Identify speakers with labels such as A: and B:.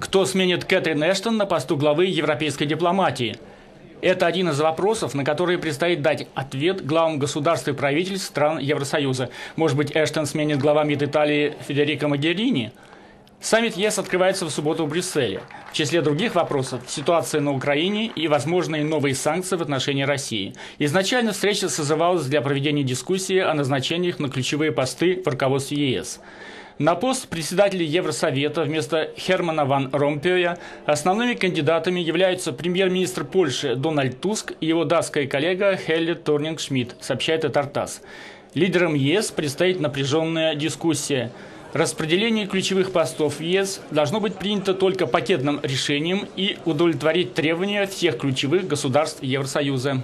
A: Кто сменит Кэтрин Эштон на посту главы европейской дипломатии? Это один из вопросов, на которые предстоит дать ответ главам государств и правительств стран Евросоюза. Может быть, Эштон сменит глава МИД Италии Федерико Магерини? Саммит ЕС открывается в субботу в Брюсселе. В числе других вопросов – ситуация на Украине и возможные новые санкции в отношении России. Изначально встреча созывалась для проведения дискуссии о назначениях на ключевые посты в руководстве ЕС. На пост председателя Евросовета вместо Хермана ван Ромпея основными кандидатами являются премьер-министр Польши Дональд Туск и его датская коллега Хелли Торнинг-Шмидт, сообщает Этартас. Лидерам ЕС предстоит напряженная дискуссия. Распределение ключевых постов в ЕС должно быть принято только пакетным решением и удовлетворить требования всех ключевых государств Евросоюза.